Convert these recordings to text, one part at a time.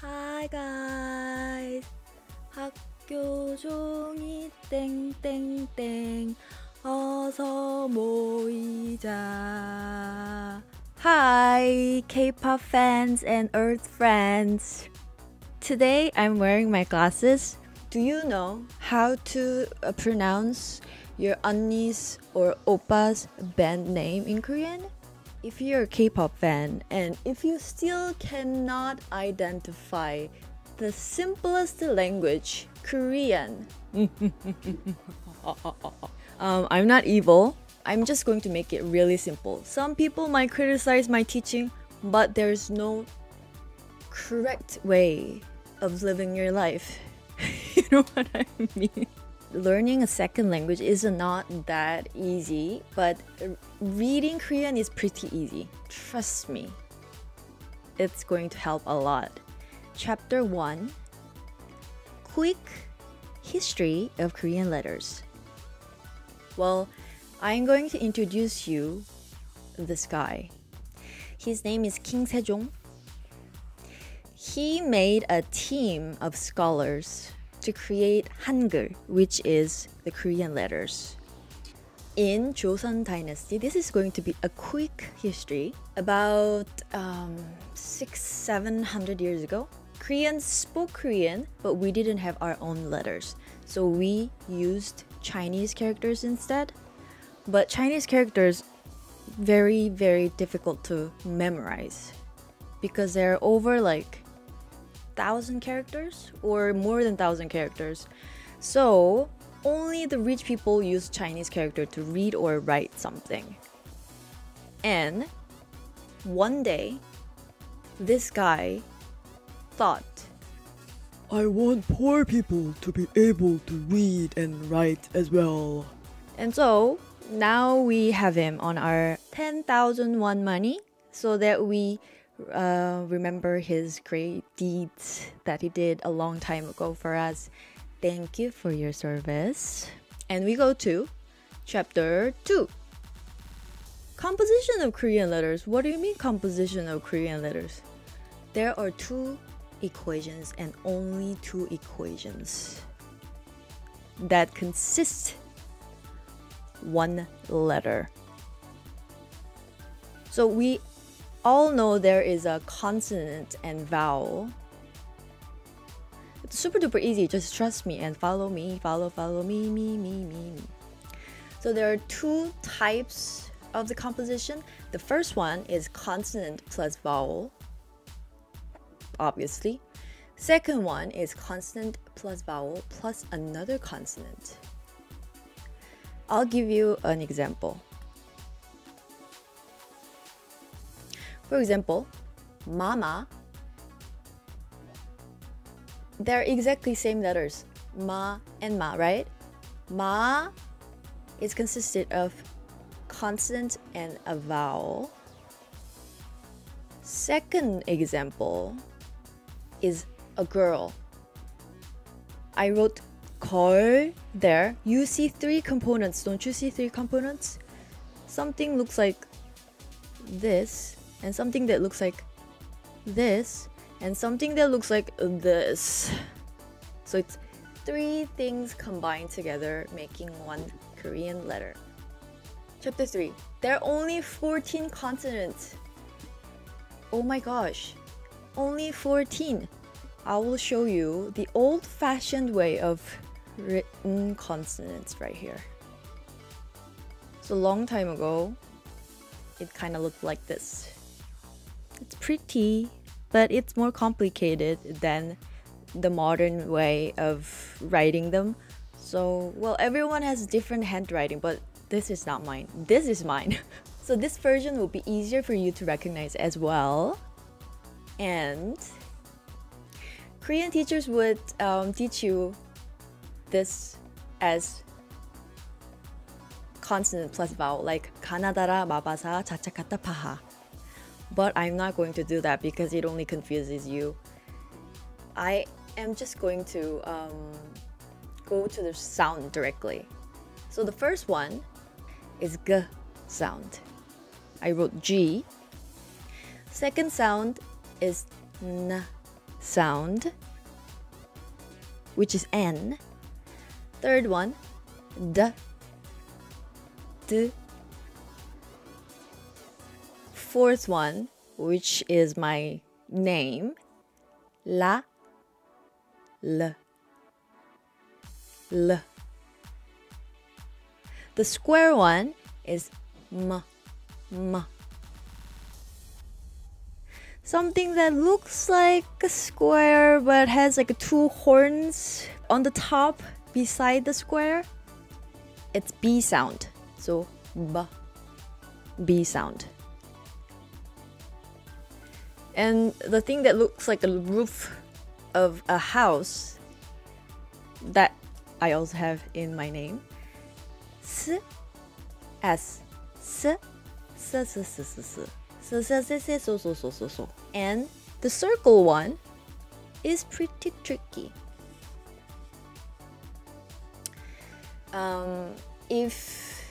Hi guys. 학교 종이 땡땡땡 어서 모이자. Hi K-pop fans and Earth friends. Today I'm wearing my glasses. Do you know how to uh, pronounce your 언니's or oppa's band name in Korean? If you're a K-pop fan and if you still cannot identify the simplest language, Korean. um, I'm not evil. I'm just going to make it really simple. Some people might criticize my teaching, but there's no correct way of living your life. you know what I mean? Learning a second language is not that easy, but reading Korean is pretty easy. Trust me. It's going to help a lot. Chapter 1 Quick History of Korean Letters. Well, I'm going to introduce you this guy. His name is King Sejong. He made a team of scholars to create Hangul, which is the Korean letters. In Joseon Dynasty, this is going to be a quick history. About um, six, seven hundred years ago, Koreans spoke Korean, but we didn't have our own letters. So we used Chinese characters instead. But Chinese characters very very difficult to memorize because they're over like thousand characters or more than thousand characters. So only the rich people use Chinese character to read or write something. And one day, this guy thought, I want poor people to be able to read and write as well. and so now we have him on our 10,001 money so that we uh, remember his great deeds that he did a long time ago for us. Thank you for your service. And we go to chapter 2. Composition of Korean letters. What do you mean, composition of Korean letters? There are two equations and only two equations that consist one letter. So we all know there is a consonant and vowel. It's super duper easy. Just trust me and follow me. Follow, follow me, me, me, me, me. So there are two types of the composition. The first one is consonant plus vowel, obviously. Second one is consonant plus vowel plus another consonant. I'll give you an example. For example, mama. They're exactly same letters, ma and ma, right? Ma is consisted of consonant and a vowel. Second example is a girl. I wrote 걸 there. You see three components, don't you see three components? Something looks like this, and something that looks like this, and something that looks like this. So it's three things combined together, making one Korean letter. Chapter 3. There are only 14 consonants. Oh my gosh. Only 14. I will show you the old fashioned way of written consonants right here. So long time ago, it kind of looked like this. It's pretty, but it's more complicated than the modern way of writing them. So, well, everyone has different handwriting, but this is not mine. This is mine. so this version will be easier for you to recognize as well. And Korean teachers would um, teach you this as consonant plus vowel, like kanadara, mabasa, chachakata, paha. But I'm not going to do that because it only confuses you. I am just going to um, go to the sound directly. So the first one is g sound. I wrote G. Second sound is n sound, which is N. Third one, D. D. Fourth one, which is my name, La. L. L. The square one is M. M. Something that looks like a square but has like two horns on the top beside the square. It's B sound. So B. B sound. And the thing that looks like a roof of a house that I also have in my name. S S S S S S S S S S S S so so so so so. And the circle one is pretty tricky. Um, if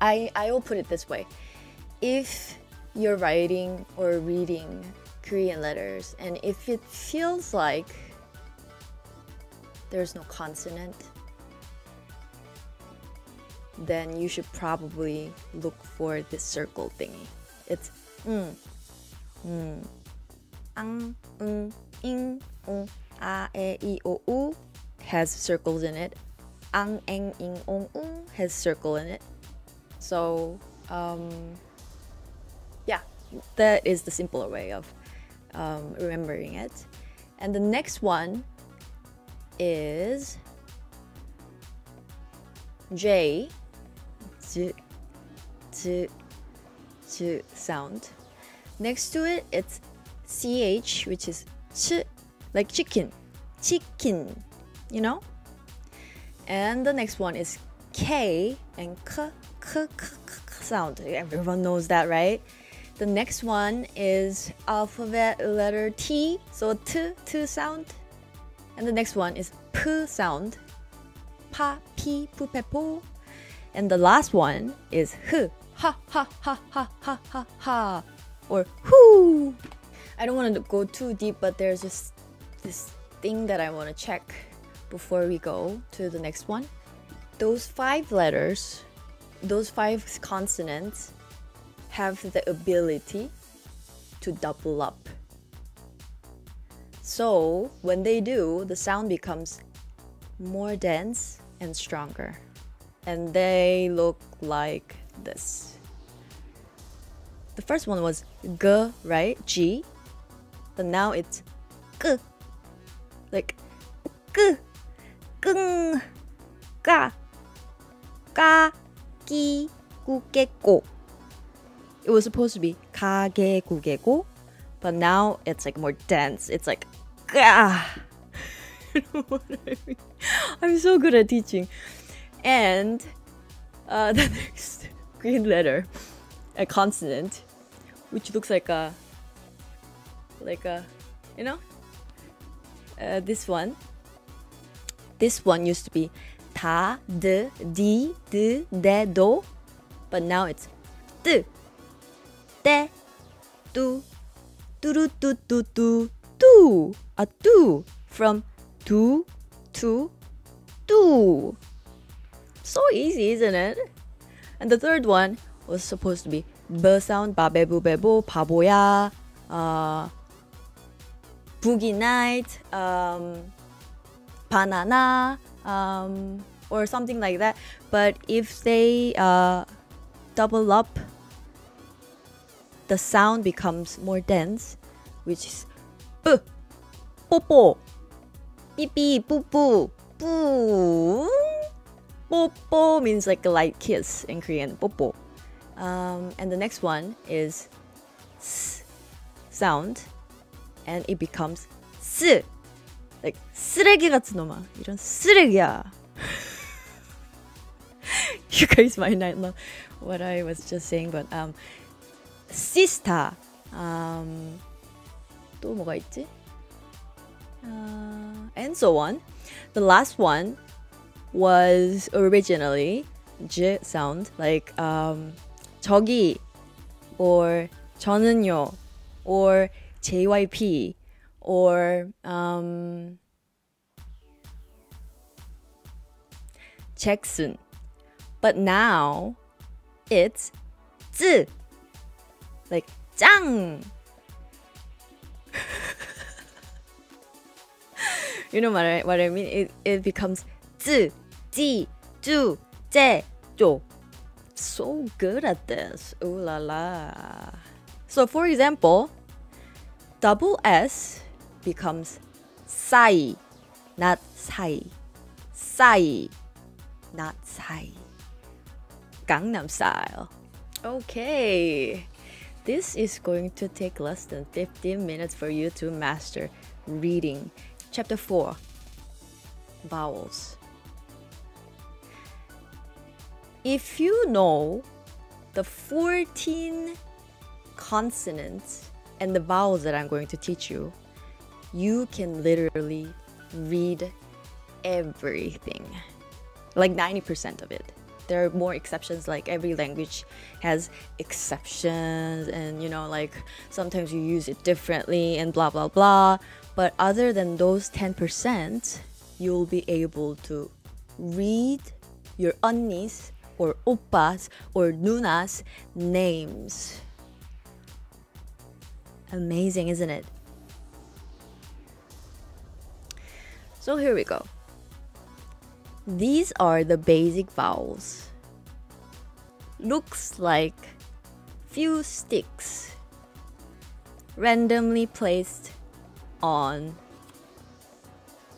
I I will put it this way, if you're writing or reading Korean letters and if it feels like there's no consonant, then you should probably look for this circle thingy. It's mm, mm, ang, ung, ing, ung, a, e, i, o, u has circles in it. Ang, eng, ing, ong, ung has circle in it. So, um, that is the simpler way of um, remembering it. And the next one is J, J, J, J sound. Next to it, it's CH, which is ch, like chicken, chicken, you know? And the next one is K and K, K, K, K, K sound. Everyone knows that, right? The next one is alphabet letter T, so T, T sound. And the next one is P sound, Pa, P, Pu, Pe, Po. And the last one is H, Ha, Ha, Ha, Ha, Ha, Ha, Ha, or Whoo. I don't want to go too deep, but there's just this thing that I want to check before we go to the next one. Those five letters, those five consonants, have the ability to double up. So when they do, the sound becomes more dense and stronger. And they look like this. The first one was G, right? G. But now it's G. Like G. Gung. Ga. Ga. Ki. Gugeko. It was supposed to be Kage Gugeko. But now it's like more dense. It's like Ga. you know what I mean? I'm so good at teaching. And uh, the next green letter, a consonant, which looks like a, like a, you know, uh, this one. This one used to be ta, d, di, d, de, do, but now it's d, de, do, do, do, do, do, do, do, a do from do to do. So easy, isn't it? And the third one was supposed to be b sound, babebu bebo, 바보야, uh, boogie night, um, banana, um, or something like that. But if they uh, double up, the sound becomes more dense, which is b, 뽀뽀, 삐삐, 뿌뿌, 뿌. 뽀뽀 means like a light kiss in Korean. 뽀뽀. Um, and the next one is s sound, and it becomes 쓰. Like 쓰레기 같은 놈아. 이런 쓰레기야. you guys might not know what I was just saying, but um, sister. Um, 또 뭐가 있지? Uh, and so on. The last one was originally j sound, like um, 저기 or 저는요 or JYP or um, Jackson. But now it's 字 like, jang. you know what I, what I mean? It, it becomes zi, ji, ju, je, jo. So good at this. Ooh la la. So, for example, double S becomes sai, not sai. Sai, not sai. Gangnam style. Okay. This is going to take less than 15 minutes for you to master reading. Chapter 4 Vowels. If you know the 14 consonants and the vowels that I'm going to teach you, you can literally read everything. Like 90% of it. There are more exceptions, like every language has exceptions, and you know, like sometimes you use it differently and blah blah blah. But other than those 10%, you'll be able to read your unni's or oppas or nuna's names. Amazing, isn't it? So here we go. These are the basic vowels. Looks like few sticks randomly placed on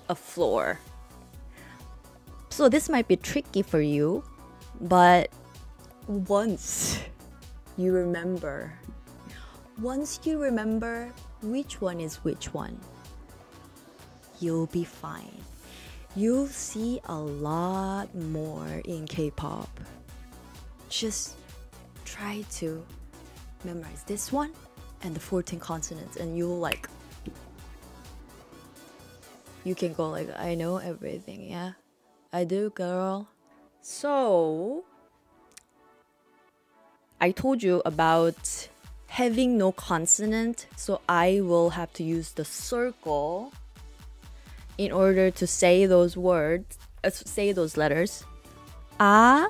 a floor. So this might be tricky for you, but once you remember, once you remember which one is which one, you'll be fine. You'll see a lot more in K pop. Just try to memorize this one and the 14 consonants, and you'll like you can go like I know everything, yeah. I do, girl. So I told you about having no consonant, so I will have to use the circle in order to say those words, uh, say those letters. A,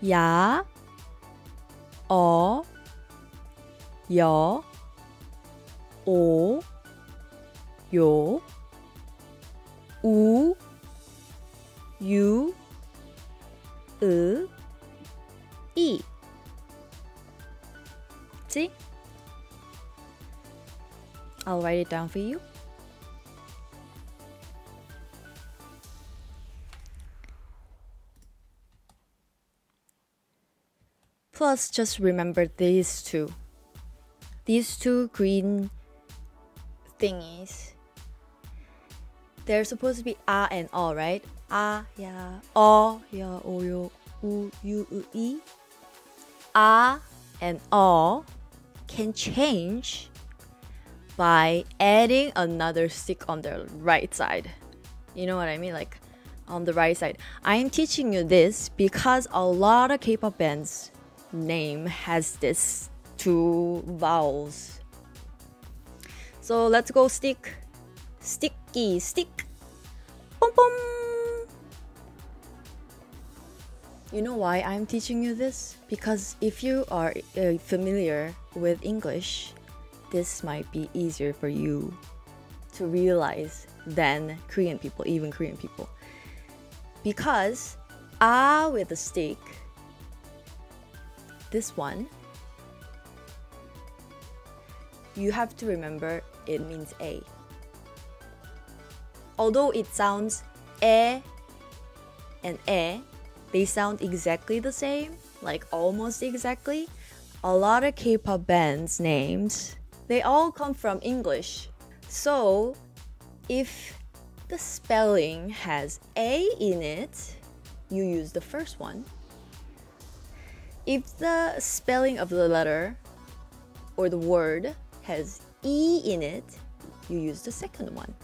ya, o, yo, o, yo, u, you, u, e. See? I'll write it down for you. Plus, just remember these two. These two green thingies. They're supposed to be a and o, right? A, ya, o, ya, o, yo, u, u, u, i. A and o can change by adding another stick on the right side. You know what I mean? Like on the right side. I'm teaching you this because a lot of K-pop bands name has this two vowels. So let's go stick. Sticky, stick. Pom pom. You know why I'm teaching you this? Because if you are uh, familiar with English, this might be easier for you to realize than Korean people, even Korean people. Because ah with a stick, this one, you have to remember it means A. Although it sounds E and E, they sound exactly the same, like almost exactly. A lot of K-pop bands names, they all come from English. So, if the spelling has A in it, you use the first one. If the spelling of the letter or the word has E in it, you use the second one.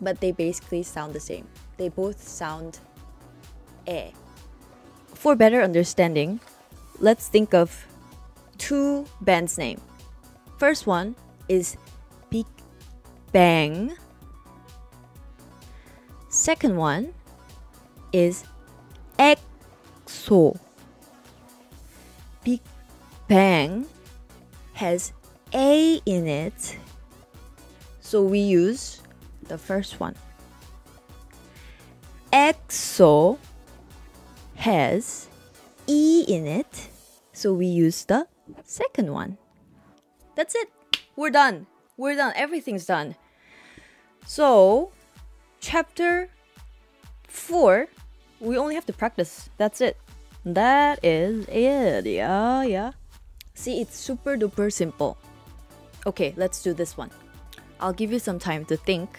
But they basically sound the same. They both sound E. For better understanding, let's think of two bands name. First one is Big Bang. Second one is EXO. Big Bang has A in it, so we use the first one. EXO has E in it, so we use the second one. That's it. We're done. We're done. Everything's done. So, chapter 4, we only have to practice. That's it. That is it. Yeah, yeah. See, it's super duper simple. Okay, let's do this one. I'll give you some time to think.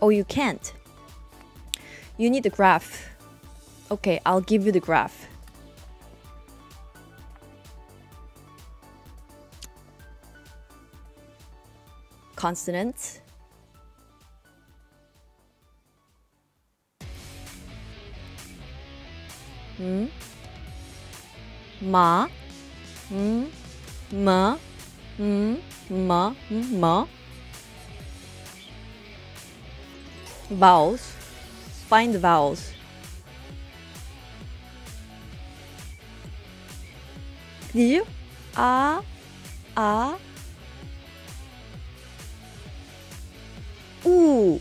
Oh, you can't. You need the graph. Okay, I'll give you the graph. Consonants. m ma m ma m ma ma vowels. Find vowels. You, a a ooh.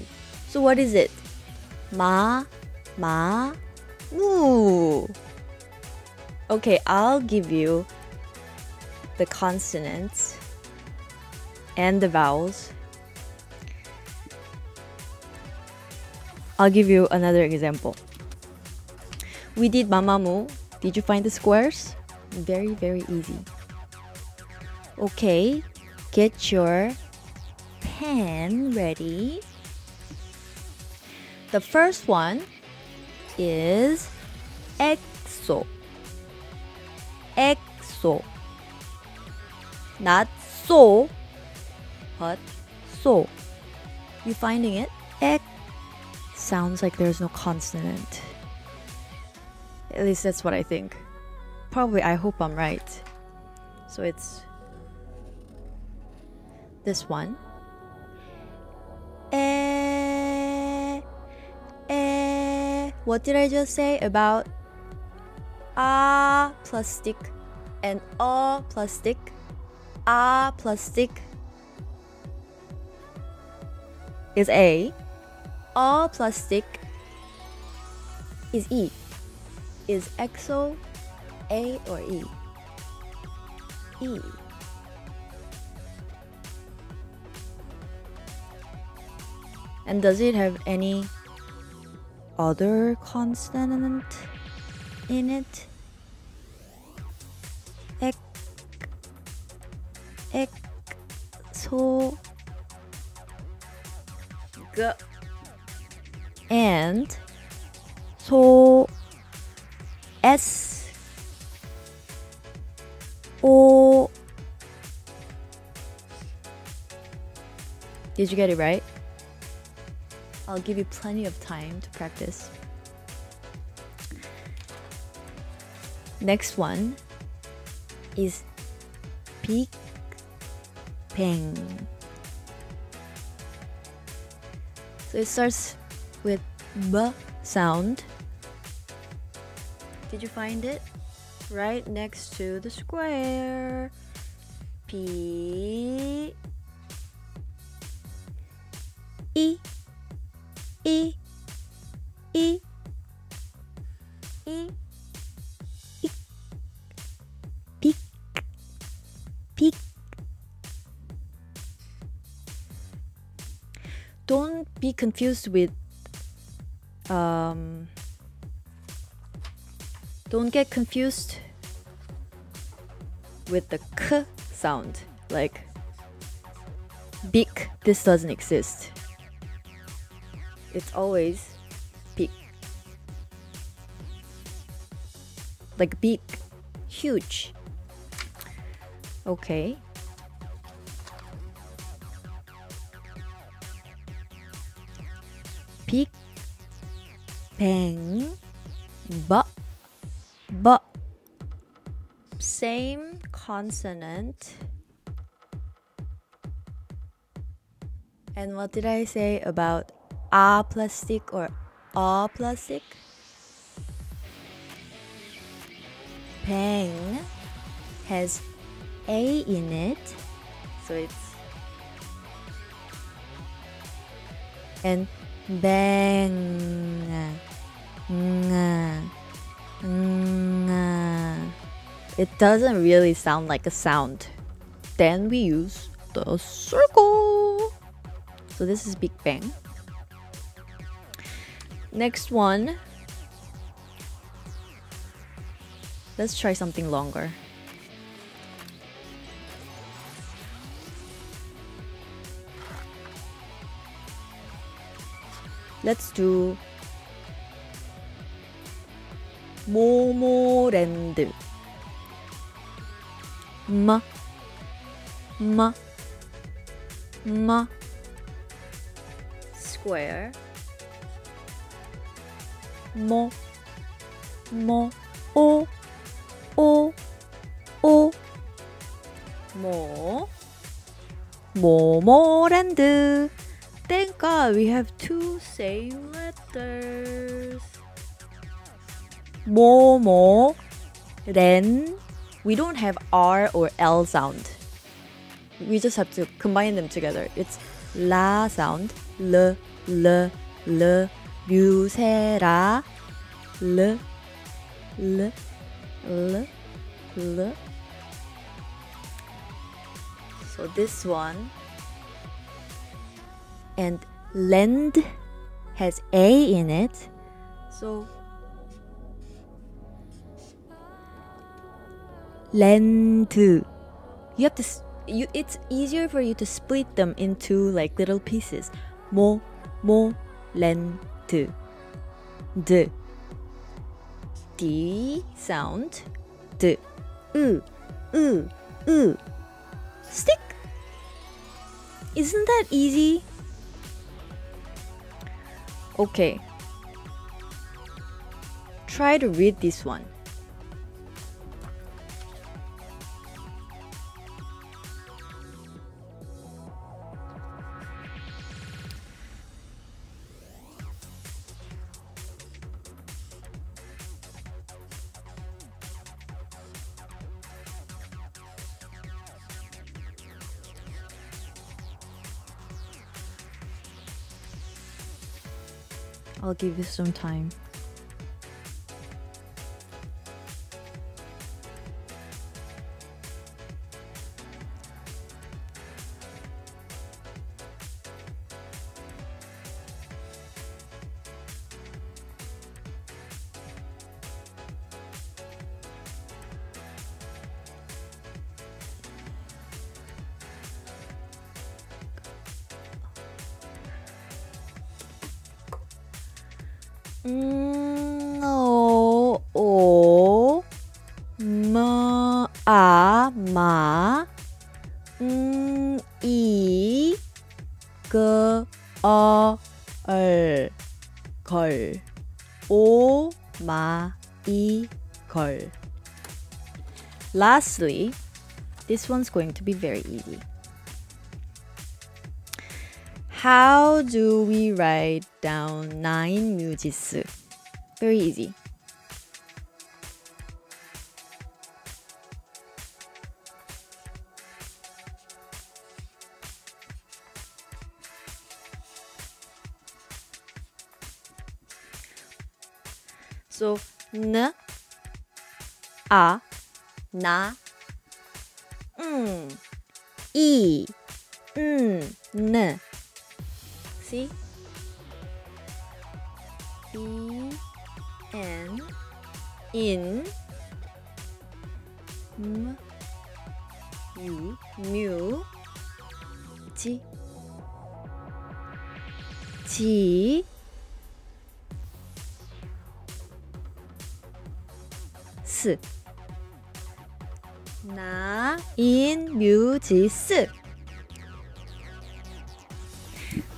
So what is it? Ma ma Ooh. Okay, I'll give you the consonants and the vowels. I'll give you another example. We did mamamoo. Did you find the squares? Very, very easy. Okay, get your pen ready. The first one is EXO. EXO. Not so, but so. You finding it? X sounds like there's no consonant. At least that's what I think. Probably, I hope I'm right. So it's this one. What did I just say about a plastic and a plastic? stick? A plus stick is A. A plus stick is E. Is EXO A or E? E. And does it have any other consonant in it? Ek, ek, so, g, and so, s, o. Did you get it right? I'll give you plenty of time to practice. Next one is Big Bang. So it starts with B sound. Did you find it? Right next to the square. P E E Don't be confused with um don't get confused with the k sound. Like big this doesn't exist it's always big. Like big, huge. Okay. Big bang but but same consonant and what did i say about a plastic or a plastic? Pang has a in it so it's and bang. It doesn't really sound like a sound. Then we use the circle. So this is big bang next one let's try something longer let's do 모모랜드 마, 마, 마 square 모, 모, 오, 오, 오 모, 모모랜드 Thank God we have two same letters. Momo, ren. We don't have R or L sound. We just have to combine them together. It's la sound, l, l, l, 뮤세라 르, So this one and lend has a in it. So lend. You have to you it's easier for you to split them into like little pieces. Mo, mo, lend. D, d. D sound. D, U, U, U. stick. Isn't that easy? Okay. Try to read this one. I'll give you some time. no ma ma ma Lastly, this one's going to be very easy. How do we write down nine mujisu? Very easy. So n a na mm i n n See? E N in M U mu Ji Ji S 나, 인, 뮤, 지, 스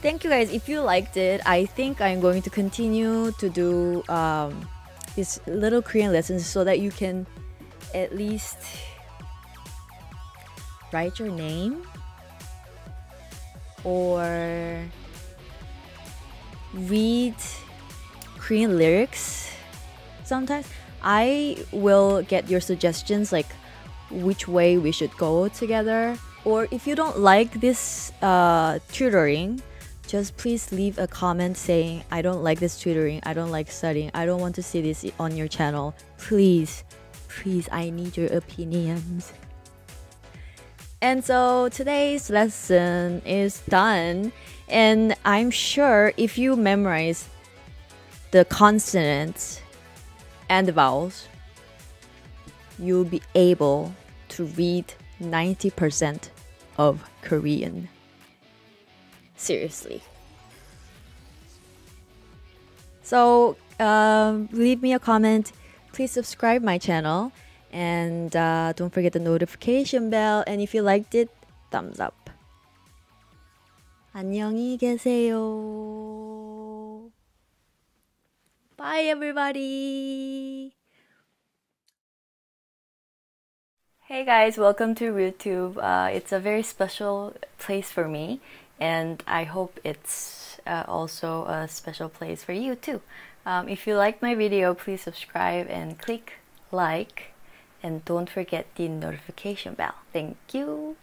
Thank you guys. If you liked it, I think I'm going to continue to do um, these little Korean lessons so that you can at least write your name or read Korean lyrics sometimes. I will get your suggestions like which way we should go together. Or if you don't like this uh, tutoring, just please leave a comment saying, I don't like this tutoring, I don't like studying, I don't want to see this on your channel. Please, please, I need your opinions. And so today's lesson is done. And I'm sure if you memorize the consonants and the vowels, you'll be able to read 90% of Korean. Seriously. So, um, leave me a comment. Please subscribe my channel and uh, don't forget the notification bell. And if you liked it, thumbs up. 안녕히 계세요. Bye, everybody. Hey guys, welcome to RootTube. Uh, it's a very special place for me, and I hope it's uh, also a special place for you too. Um, if you like my video, please subscribe and click like, and don't forget the notification bell. Thank you.